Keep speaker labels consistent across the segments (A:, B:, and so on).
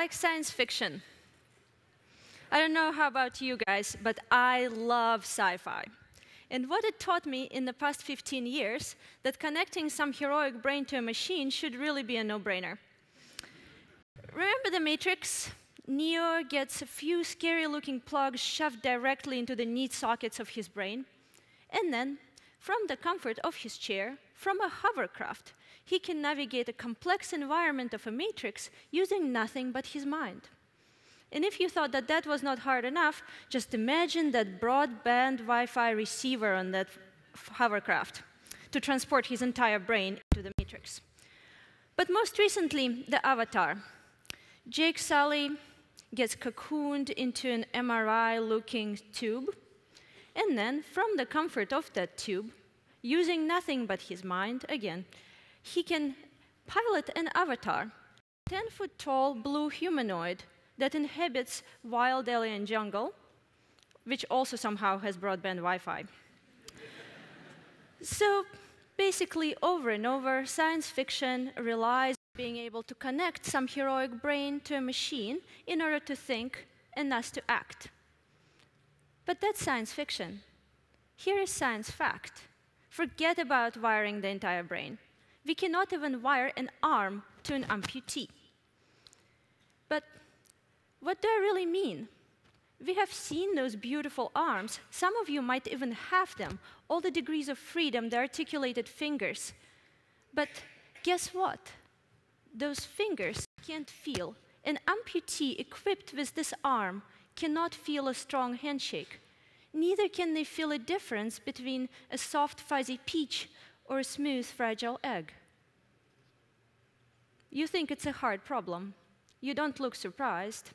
A: like science fiction. I don't know how about you guys, but I love sci-fi. And what it taught me in the past 15 years, that connecting some heroic brain to a machine should really be a no-brainer. Remember The Matrix? Neo gets a few scary-looking plugs shoved directly into the neat sockets of his brain. And then, from the comfort of his chair, from a hovercraft, he can navigate a complex environment of a matrix using nothing but his mind. And if you thought that that was not hard enough, just imagine that broadband Wi-Fi receiver on that hovercraft to transport his entire brain into the matrix. But most recently, the avatar. Jake Sully gets cocooned into an MRI-looking tube, and then from the comfort of that tube, using nothing but his mind, again, he can pilot an avatar, 10-foot tall blue humanoid that inhabits wild alien jungle, which also somehow has broadband Wi-Fi. so basically, over and over, science fiction relies on being able to connect some heroic brain to a machine in order to think and thus to act. But that's science fiction. Here is science fact. Forget about wiring the entire brain. We cannot even wire an arm to an amputee. But what do I really mean? We have seen those beautiful arms. Some of you might even have them, all the degrees of freedom, the articulated fingers. But guess what? Those fingers can't feel. An amputee equipped with this arm cannot feel a strong handshake. Neither can they feel a difference between a soft, fuzzy peach or a smooth, fragile egg. You think it's a hard problem. You don't look surprised.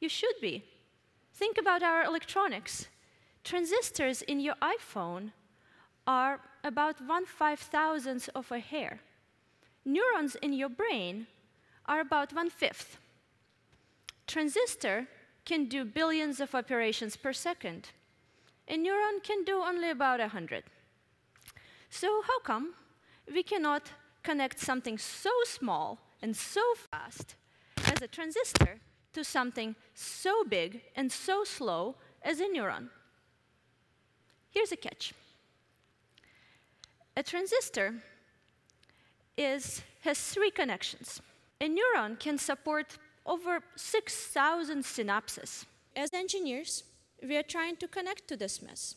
A: You should be. Think about our electronics. Transistors in your iPhone are about one five thousandth of a hair. Neurons in your brain are about one fifth. Transistor can do billions of operations per second. A neuron can do only about 100. So how come we cannot connect something so small and so fast as a transistor to something so big and so slow as a neuron. Here's a catch. A transistor is, has three connections. A neuron can support over 6,000 synapses. As engineers, we are trying to connect to this mess.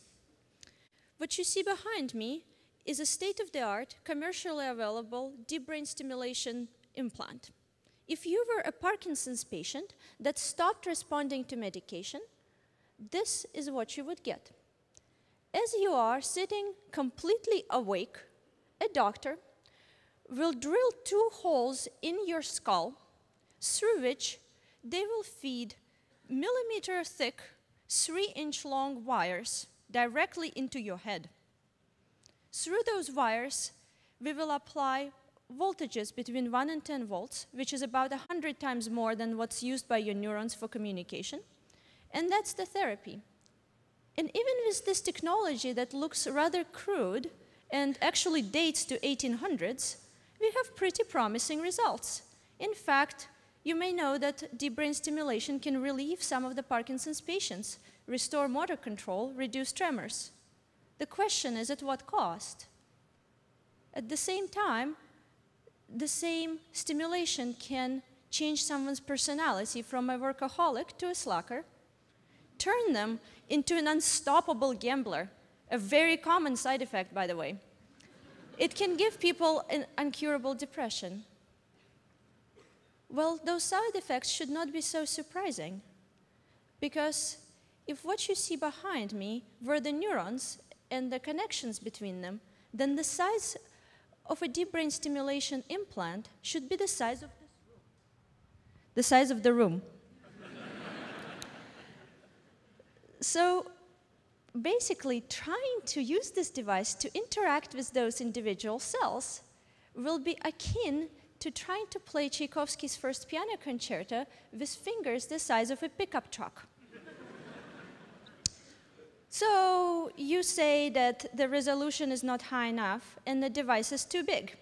A: What you see behind me is a state-of-the-art, commercially available deep brain stimulation implant. If you were a Parkinson's patient that stopped responding to medication, this is what you would get. As you are sitting completely awake, a doctor will drill two holes in your skull through which they will feed millimeter thick, three inch long wires directly into your head. Through those wires, we will apply voltages between 1 and 10 volts, which is about 100 times more than what's used by your neurons for communication. And that's the therapy. And even with this technology that looks rather crude and actually dates to 1800s, we have pretty promising results. In fact, you may know that deep brain stimulation can relieve some of the Parkinson's patients, restore motor control, reduce tremors. The question is at what cost? At the same time, the same stimulation can change someone's personality from a workaholic to a slacker, turn them into an unstoppable gambler, a very common side effect, by the way. It can give people an incurable depression. Well, those side effects should not be so surprising, because if what you see behind me were the neurons and the connections between them, then the size of a deep brain stimulation implant should be the size of this room. The size of the room. so basically, trying to use this device to interact with those individual cells will be akin to trying to play Tchaikovsky's first piano concerto with fingers the size of a pickup truck. So you say that the resolution is not high enough and the device is too big.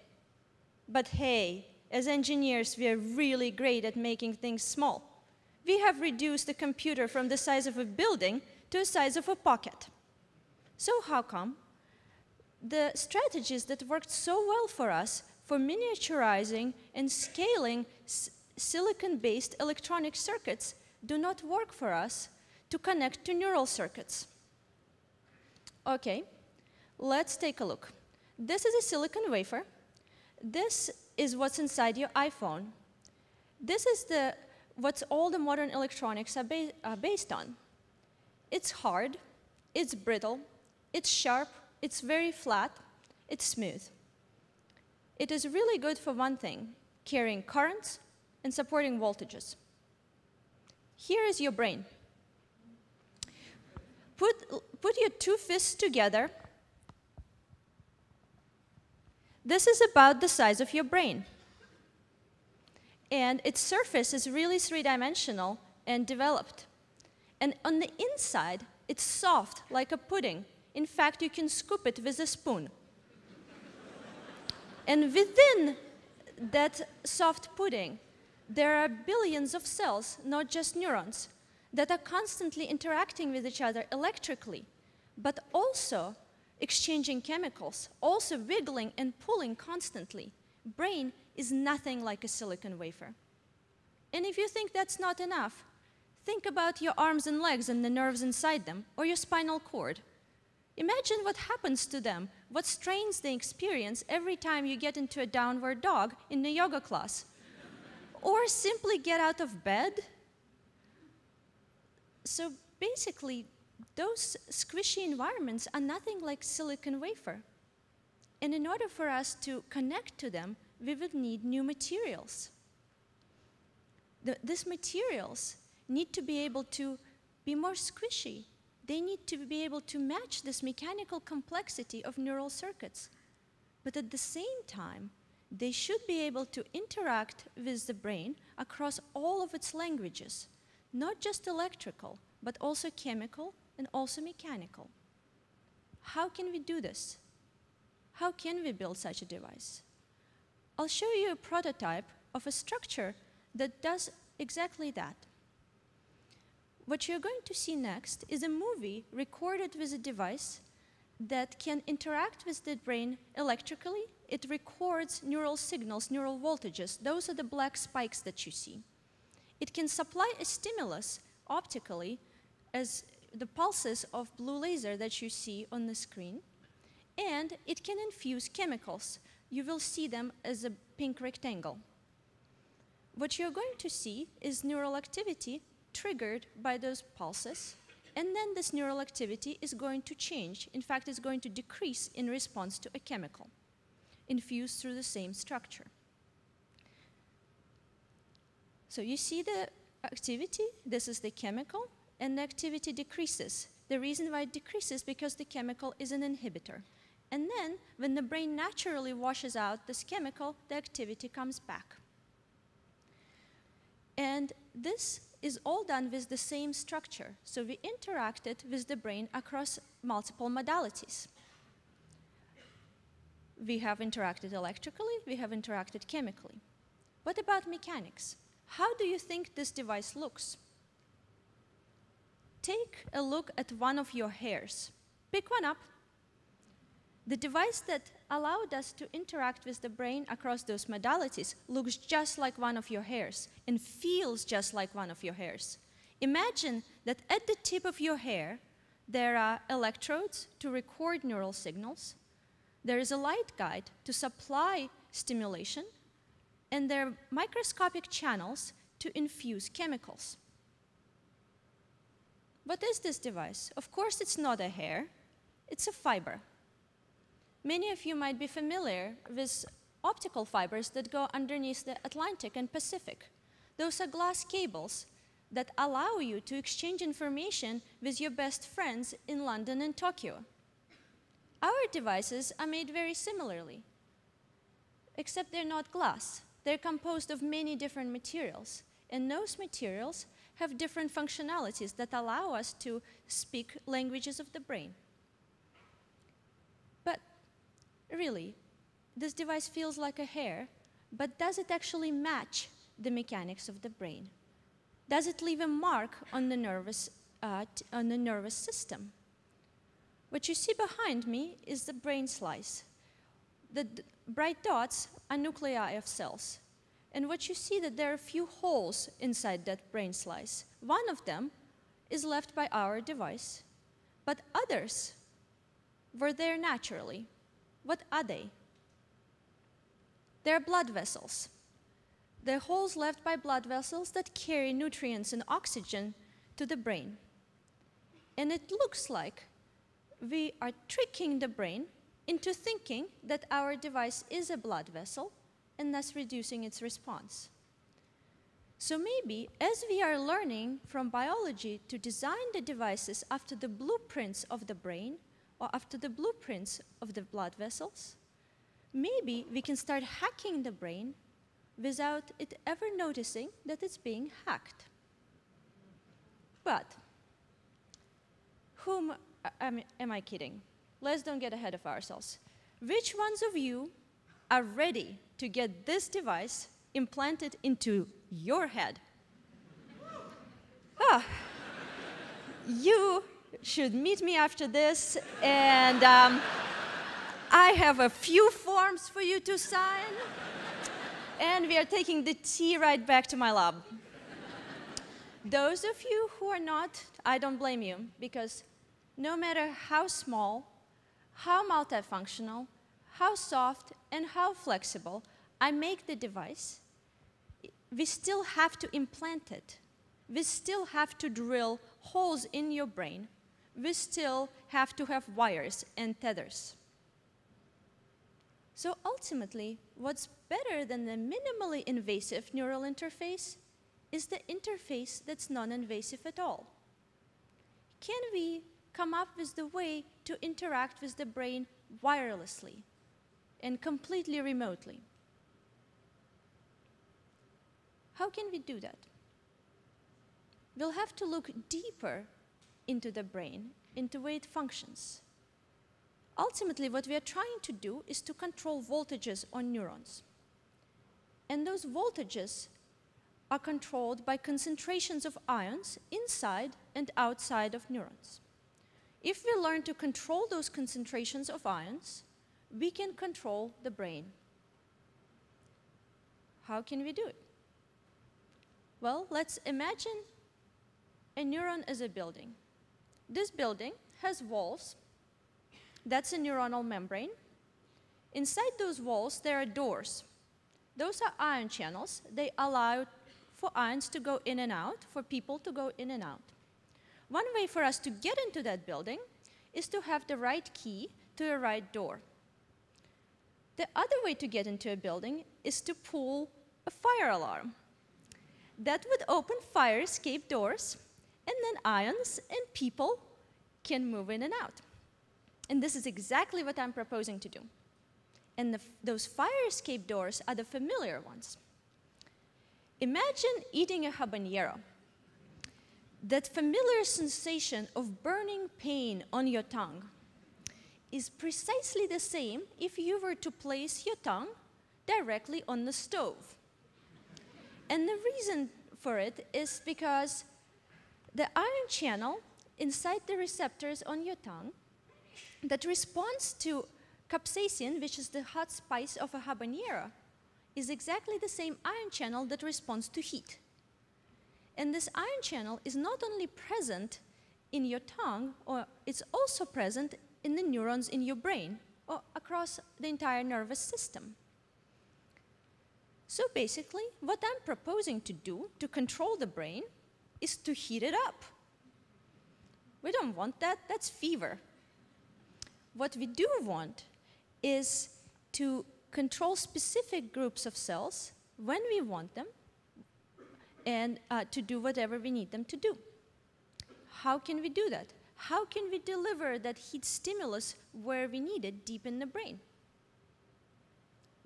A: But hey, as engineers, we are really great at making things small. We have reduced the computer from the size of a building to the size of a pocket. So how come the strategies that worked so well for us for miniaturizing and scaling silicon-based electronic circuits do not work for us to connect to neural circuits? Okay, let's take a look. This is a silicon wafer. This is what's inside your iPhone. This is the, what all the modern electronics are, ba are based on. It's hard, it's brittle, it's sharp, it's very flat, it's smooth. It is really good for one thing, carrying currents and supporting voltages. Here is your brain. Put, put your two fists together this is about the size of your brain. And its surface is really three-dimensional and developed. And on the inside, it's soft, like a pudding. In fact, you can scoop it with a spoon. And within that soft pudding, there are billions of cells, not just neurons, that are constantly interacting with each other electrically, but also exchanging chemicals, also wiggling and pulling constantly. Brain is nothing like a silicon wafer. And if you think that's not enough, think about your arms and legs and the nerves inside them, or your spinal cord. Imagine what happens to them, what strains they experience every time you get into a downward dog in a yoga class. or simply get out of bed. So basically, those squishy environments are nothing like silicon wafer. And in order for us to connect to them, we would need new materials. The, these materials need to be able to be more squishy. They need to be able to match this mechanical complexity of neural circuits. But at the same time, they should be able to interact with the brain across all of its languages, not just electrical, but also chemical and also mechanical. How can we do this? How can we build such a device? I'll show you a prototype of a structure that does exactly that. What you're going to see next is a movie recorded with a device that can interact with the brain electrically. It records neural signals, neural voltages. Those are the black spikes that you see. It can supply a stimulus optically as the pulses of blue laser that you see on the screen, and it can infuse chemicals. You will see them as a pink rectangle. What you're going to see is neural activity triggered by those pulses, and then this neural activity is going to change. In fact, it's going to decrease in response to a chemical infused through the same structure. So you see the activity, this is the chemical, and the activity decreases. The reason why it decreases because the chemical is an inhibitor. And then, when the brain naturally washes out this chemical, the activity comes back. And this is all done with the same structure. So we interacted with the brain across multiple modalities. We have interacted electrically, we have interacted chemically. What about mechanics? How do you think this device looks? take a look at one of your hairs. Pick one up. The device that allowed us to interact with the brain across those modalities looks just like one of your hairs and feels just like one of your hairs. Imagine that at the tip of your hair, there are electrodes to record neural signals, there is a light guide to supply stimulation, and there are microscopic channels to infuse chemicals. What is this device? Of course, it's not a hair, it's a fiber. Many of you might be familiar with optical fibers that go underneath the Atlantic and Pacific. Those are glass cables that allow you to exchange information with your best friends in London and Tokyo. Our devices are made very similarly, except they're not glass. They're composed of many different materials, and those materials have different functionalities that allow us to speak languages of the brain. But really, this device feels like a hair, but does it actually match the mechanics of the brain? Does it leave a mark on the nervous, uh, on the nervous system? What you see behind me is the brain slice. The bright dots are nuclei of cells. And what you see that there are a few holes inside that brain slice. One of them is left by our device, but others were there naturally. What are they? They're blood vessels. They're holes left by blood vessels that carry nutrients and oxygen to the brain. And it looks like we are tricking the brain into thinking that our device is a blood vessel and thus reducing its response. So maybe as we are learning from biology to design the devices after the blueprints of the brain or after the blueprints of the blood vessels, maybe we can start hacking the brain without it ever noticing that it's being hacked. But whom am, am I kidding? Let's don't get ahead of ourselves. Which ones of you are ready to get this device implanted into your head? Ah, you should meet me after this, and um, I have a few forms for you to sign, and we are taking the tea right back to my lab. Those of you who are not, I don't blame you, because no matter how small, how multifunctional, how soft, and how flexible I make the device, we still have to implant it. We still have to drill holes in your brain. We still have to have wires and tethers. So ultimately, what's better than the minimally invasive neural interface is the interface that's non-invasive at all. Can we come up with the way to interact with the brain wirelessly and completely remotely. How can we do that? We'll have to look deeper into the brain, into way it functions. Ultimately, what we are trying to do is to control voltages on neurons. And those voltages are controlled by concentrations of ions inside and outside of neurons. If we learn to control those concentrations of ions, we can control the brain. How can we do it? Well, let's imagine a neuron as a building. This building has walls. That's a neuronal membrane. Inside those walls, there are doors. Those are ion channels. They allow for ions to go in and out, for people to go in and out. One way for us to get into that building is to have the right key to the right door. The other way to get into a building is to pull a fire alarm. That would open fire escape doors, and then ions and people can move in and out. And this is exactly what I'm proposing to do. And the, those fire escape doors are the familiar ones. Imagine eating a habanero that familiar sensation of burning pain on your tongue is precisely the same if you were to place your tongue directly on the stove. And the reason for it is because the ion channel inside the receptors on your tongue that responds to capsaicin, which is the hot spice of a habanero, is exactly the same ion channel that responds to heat. And this ion channel is not only present in your tongue, or it's also present in the neurons in your brain or across the entire nervous system. So basically, what I'm proposing to do to control the brain is to heat it up. We don't want that, that's fever. What we do want is to control specific groups of cells when we want them and uh, to do whatever we need them to do. How can we do that? How can we deliver that heat stimulus where we need it deep in the brain?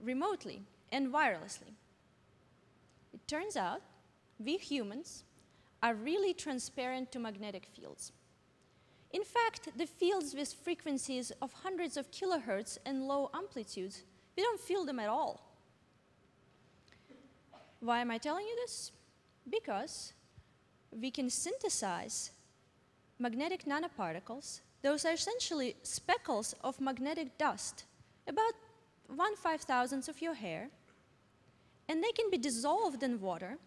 A: Remotely and wirelessly. It turns out we humans are really transparent to magnetic fields. In fact, the fields with frequencies of hundreds of kilohertz and low amplitudes, we don't feel them at all. Why am I telling you this? Because we can synthesize magnetic nanoparticles. Those are essentially speckles of magnetic dust, about one five thousandth of your hair, and they can be dissolved in water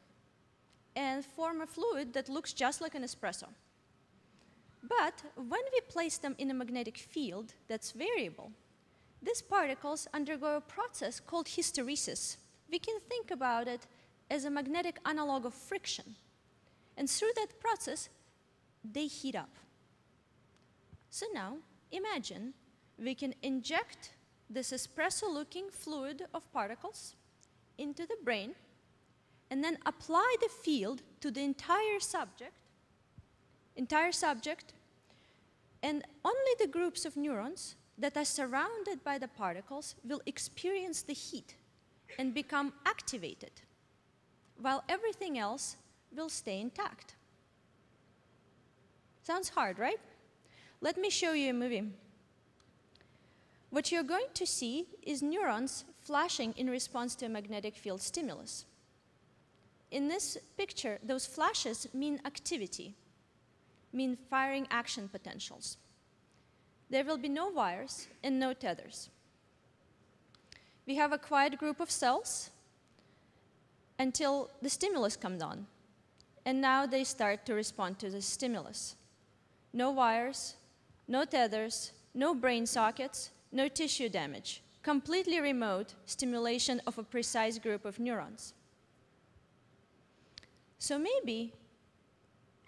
A: and form a fluid that looks just like an espresso. But when we place them in a magnetic field that's variable, these particles undergo a process called hysteresis. We can think about it as a magnetic analog of friction. And through that process, they heat up. So now, imagine we can inject this espresso-looking fluid of particles into the brain and then apply the field to the entire subject, entire subject, and only the groups of neurons that are surrounded by the particles will experience the heat and become activated, while everything else will stay intact. Sounds hard, right? Let me show you a movie. What you're going to see is neurons flashing in response to a magnetic field stimulus. In this picture, those flashes mean activity, mean firing action potentials. There will be no wires and no tethers. We have a quiet group of cells until the stimulus comes on. And now they start to respond to the stimulus. No wires, no tethers, no brain sockets, no tissue damage. Completely remote stimulation of a precise group of neurons. So maybe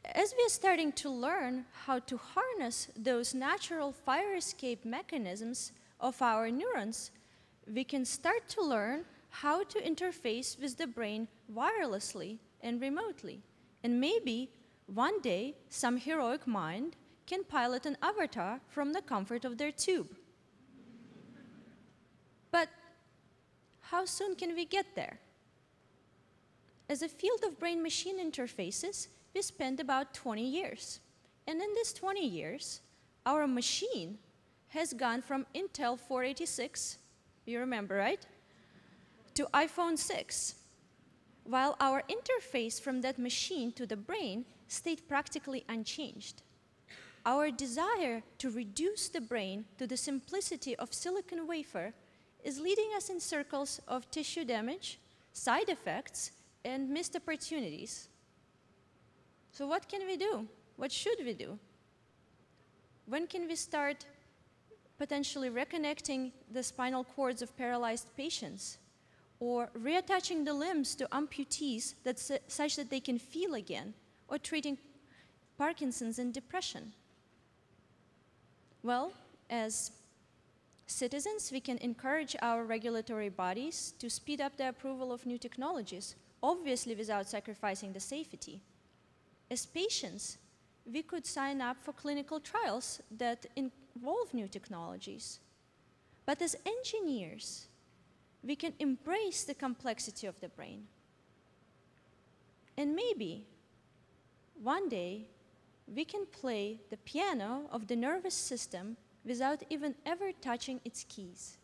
A: as we are starting to learn how to harness those natural fire escape mechanisms of our neurons, we can start to learn how to interface with the brain wirelessly and remotely. And maybe one day some heroic mind can pilot an avatar from the comfort of their tube. but how soon can we get there? As a field of brain machine interfaces, we spent about 20 years. And in these 20 years, our machine has gone from Intel 486, you remember, right? To iPhone 6, while our interface from that machine to the brain stayed practically unchanged. Our desire to reduce the brain to the simplicity of silicon wafer is leading us in circles of tissue damage, side effects, and missed opportunities. So what can we do? What should we do? When can we start potentially reconnecting the spinal cords of paralyzed patients? Or reattaching the limbs to amputees that such that they can feel again? Or treating Parkinson's and depression? Well, as citizens, we can encourage our regulatory bodies to speed up the approval of new technologies, obviously without sacrificing the safety as patients, we could sign up for clinical trials that involve new technologies. But as engineers, we can embrace the complexity of the brain. And maybe one day we can play the piano of the nervous system without even ever touching its keys.